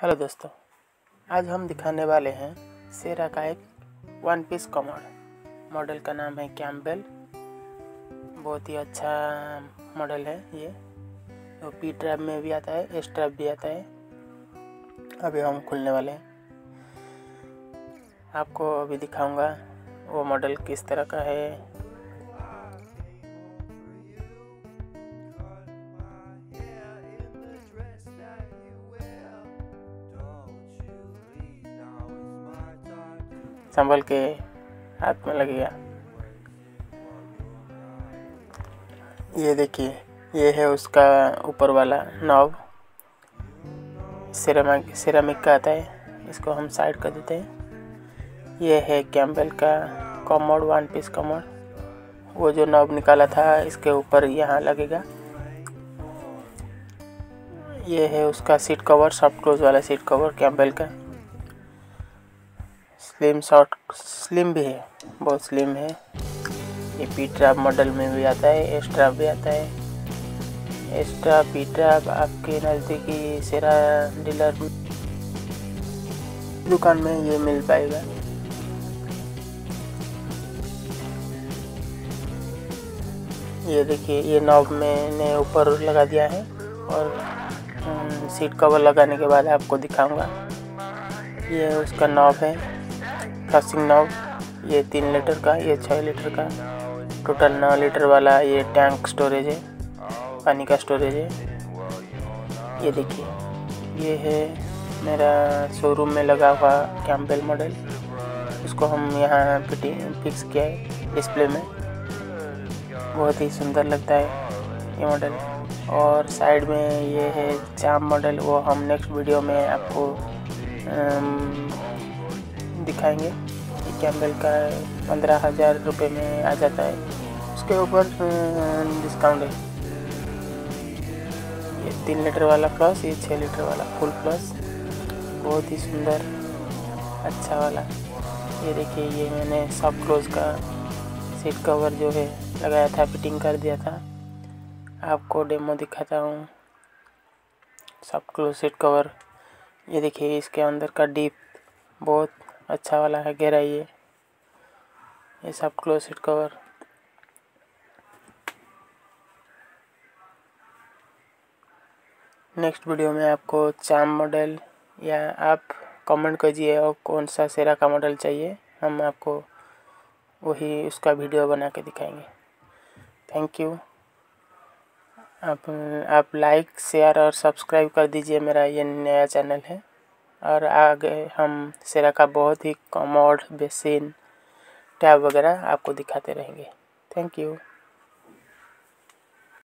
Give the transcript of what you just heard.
Hello दोस्तों, आज हम दिखाने वाले हैं सेरा का एक वन पीस कमर मॉडल का नाम है कैम्पबेल बहुत ही अच्छा मॉडल है ये। तो पी ट्रैप में भी आता है एस ट्रैप भी आता है। अभी हम खुलने वाले हैं। आपको अभी दिखाऊँगा वो मॉडल किस तरह का है। संभल के हाथ में लगेगा ये देखिए, ये है उसका ऊपर वाला नॉब सिरामिक सिरामिक का आता है, इसको हम साइड कर देते हैं। ये है कैम्बल का कॉमोड वन पीस कॉमोड वो जो नॉब निकाला था, इसके ऊपर यहाँ लगेगा। ये है उसका सीट कवर सॉफ्ट क्लोज वाला सीट कवर कैम्बल का। स्लिम शॉर्ट स्लिम भी है, बहुत स्लिम है। ये पी ट्रैप मॉडल में भी आता है एस भी आता है। एस ट्रैप पी ट्रैप आपके नज़दीकी सेरा डीलर दुकान में ये मिल पाएगा। ये देखिए, ये नॉब मैंने ऊपर लगा दिया है और सीट कवर लगाने के बाद आपको दिखाऊँगा। ये उसका नॉब है। फ्लशिंग नॉब ये तीन लीटर का, ये छः लीटर का। टोटल नौ लीटर वाला ये टैंक स्टोरेज है, पानी का स्टोरेज है। ये देखिए, ये है मेरा शोरूम में लगा हुआ कैम्पेल मॉडल उसको हम यहाँ फिटिंग फिक्स किया है डिस्प्ले में। बहुत ही सुंदर लगता है ये मॉडल और साइड में ये है चाम मॉडल वो हम नेक्स्ट वीडियो में आपको दिखाएँगे कैम्बल का पंद्रह हज़ार रुपये में आ जाता है। उसके ऊपर डिस्काउंट है। ये तीन लीटर वाला प्लस ये छः लीटर वाला फुल प्लस बहुत ही सुंदर अच्छा वाला। ये देखिए, ये मैंने सॉफ्ट क्लोज का सीट कवर जो है, लगाया था फिटिंग कर दिया था। आपको डेमो दिखाता हूँ। सॉफ्ट क्लोज सीट कवर ये देखिए, इसके अंदर का डीप बहुत अच्छा वाला है ये ये सब close seat cover next video में आपको चाम मॉडल या आप कमेंट कीजिए और कौन सा सेरा का मॉडल चाहिए, हम आपको वही उसका वीडियो बना के दिखाएँगे। थैंक यू आप आप लाइक शेयर और सब्सक्राइब कर दीजिए मेरा ये नया चैनल है। और आगे हम सेरा का बहुत ही कॉमोड बेसिन टैब वगैरह आपको दिखाते रहेंगे। Thank you